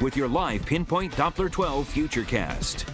with your live Pinpoint Doppler 12 Futurecast.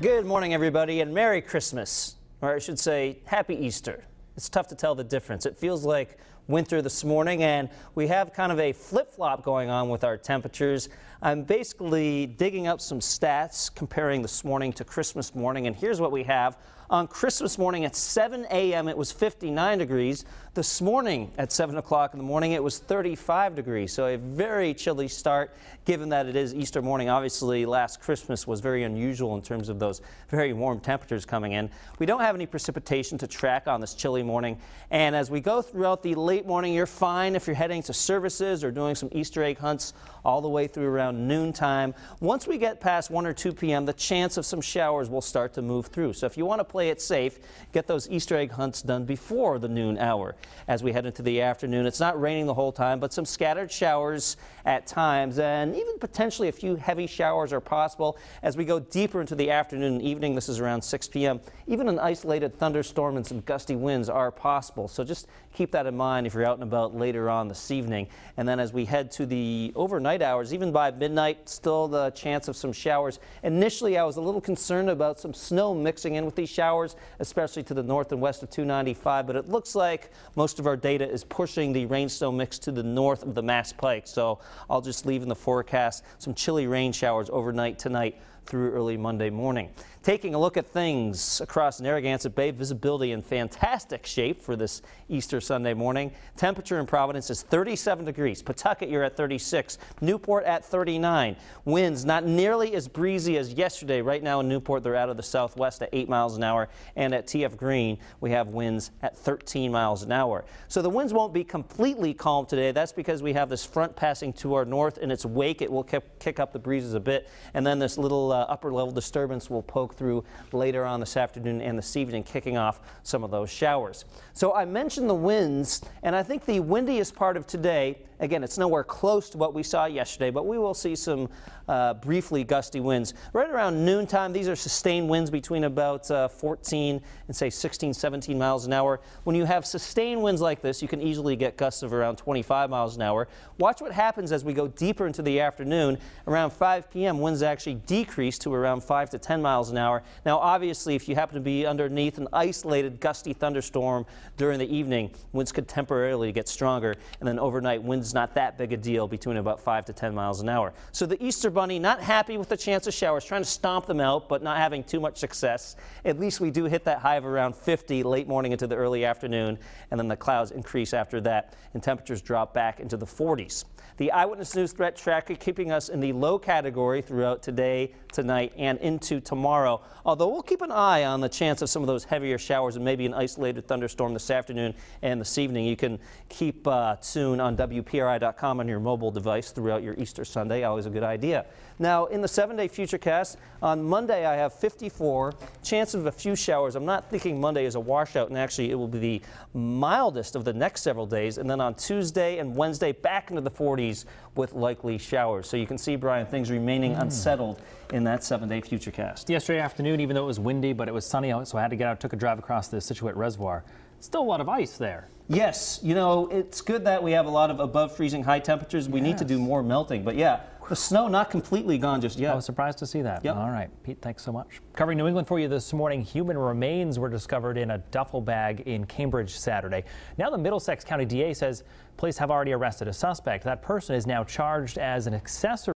Good morning, everybody, and Merry Christmas. Or I should say, Happy Easter. It's tough to tell the difference. It feels like winter this morning, and we have kind of a flip flop going on with our temperatures. I'm basically digging up some stats comparing this morning to Christmas morning, and here's what we have. On Christmas morning at 7 a.m., it was 59 degrees. This morning at 7 o'clock in the morning, it was 35 degrees. So a very chilly start, given that it is Easter morning. Obviously, last Christmas was very unusual in terms of those very warm temperatures coming in. We don't have any precipitation to track on this chilly morning. And as we go throughout the late morning, you're fine if you're heading to services or doing some Easter egg hunts all the way through around noontime. Once we get past 1 or 2 p.m., the chance of some showers will start to move through. So if you want to play it safe, get those Easter egg hunts done before the noon hour. As we head into the afternoon, it's not raining the whole time, but some scattered showers at times, and even potentially a few heavy showers are possible. As we go deeper into the afternoon and evening, this is around 6 p.m., even an isolated thunderstorm and some gusty winds are possible. So just keep that in mind if you're out and about later on this evening. And then as we head to the overnight hours, even by midnight, still the chance of some showers. Initially, I was a little concerned about some snow mixing in with these showers, especially to the north and west of 295, but it looks like most of our data is pushing the rain snow mix to the north of the Mass Pike. So I'll just leave in the forecast some chilly rain showers overnight tonight through early Monday morning. Taking a look at things across Narragansett Bay, visibility in fantastic shape for this Easter Sunday morning. Temperature in Providence is 37 degrees. Pawtucket, you're at 36. Newport at 39. Winds not nearly as breezy as yesterday. Right now in Newport, they're out of the southwest at 8 miles an hour. And at TF Green, we have winds at 13 miles an hour. So the winds won't be completely calm today. That's because we have this front passing to our north. In its wake, it will kick up the breezes a bit. And then this little uh, upper level disturbance will poke through later on this afternoon and this evening, kicking off some of those showers. So I mentioned the winds, and I think the windiest part of today, again, it's nowhere close to what we saw yesterday, but we will see some uh, briefly gusty winds. Right around noontime, these are sustained winds between about uh, 14 and say 16, 17 miles an hour. When you have sustained winds like this, you can easily get gusts of around 25 miles an hour. Watch what happens as we go deeper into the afternoon. Around 5 p.m., winds actually decrease to around 5 to 10 miles an hour. Now, obviously, if you happen to be underneath an isolated gusty thunderstorm during the evening, winds could temporarily get stronger, and then overnight, winds not that big a deal between about 5 to 10 miles an hour. So the Easter Bunny not happy with the chance of showers, trying to stomp them out, but not having too much success. At least we do hit that high of around 50 late morning into the early afternoon, and then the clouds increase after that, and temperatures drop back into the 40s. The Eyewitness News Threat Tracker keeping us in the low category throughout today, tonight, and into tomorrow. Although we'll keep an eye on the chance of some of those heavier showers and maybe an isolated thunderstorm this afternoon and this evening. You can keep uh, tuned on WPRI.com on your mobile device throughout your Easter Sunday. Always a good idea. Now, in the seven-day futurecast, on Monday I have 54, chance of a few showers. I'm not thinking Monday is a washout, and actually it will be the mildest of the next several days. And then on Tuesday and Wednesday, back into the 40s with likely showers. So you can see, Brian, things remaining mm. unsettled in that seven-day futurecast. Yesterday afternoon, even though it was windy, but it was sunny out, so I had to get out, took a drive across the Scituate Reservoir. Still a lot of ice there. Yes, you know, it's good that we have a lot of above freezing high temperatures. We yes. need to do more melting, but yeah, the snow not completely gone just yet. I was surprised to see that. Yep. All right, Pete, thanks so much. Covering New England for you this morning, human remains were discovered in a duffel bag in Cambridge Saturday. Now the Middlesex County DA says police have already arrested a suspect. That person is now charged as an accessory